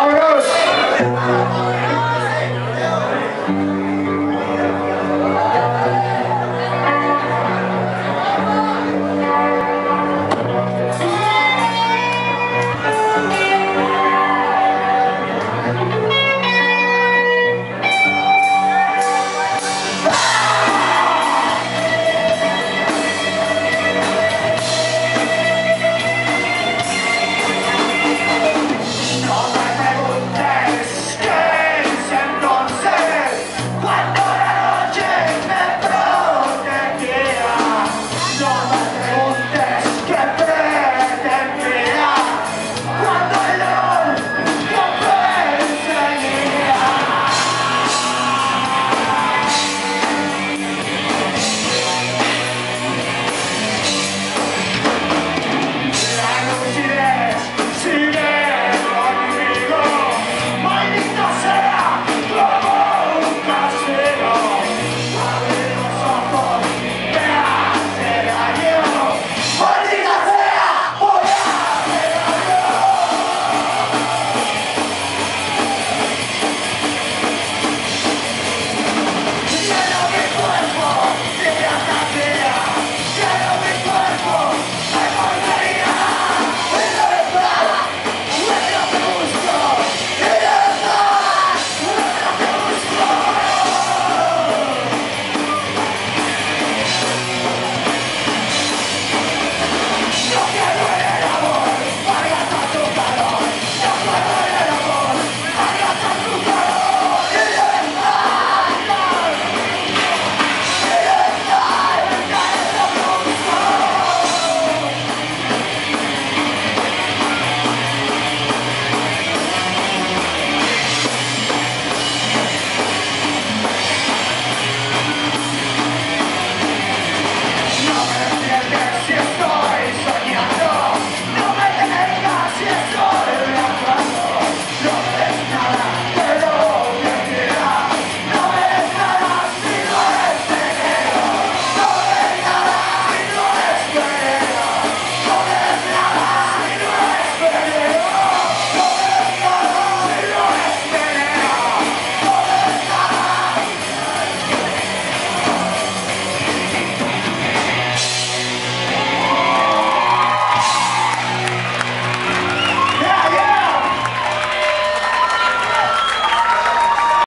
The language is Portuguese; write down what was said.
Vamos,